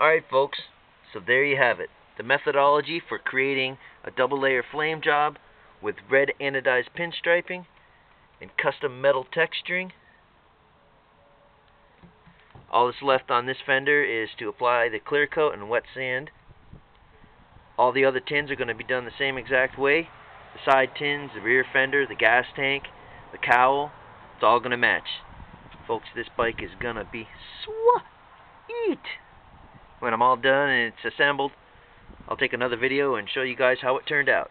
Alright folks, so there you have it. The methodology for creating a double layer flame job with red anodized pinstriping and custom metal texturing. All that's left on this fender is to apply the clear coat and wet sand. All the other tins are going to be done the same exact way. The side tins, the rear fender, the gas tank, the cowl, it's all going to match. Folks, this bike is going to be sweet. When I'm all done and it's assembled, I'll take another video and show you guys how it turned out.